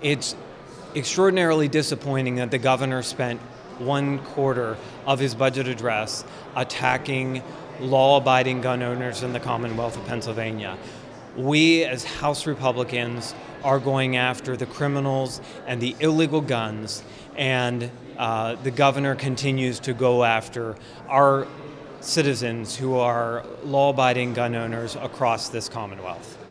It's extraordinarily disappointing that the governor spent one quarter of his budget address attacking law abiding gun owners in the Commonwealth of Pennsylvania. We, as House Republicans, are going after the criminals and the illegal guns, and uh, the governor continues to go after our citizens who are law abiding gun owners across this Commonwealth.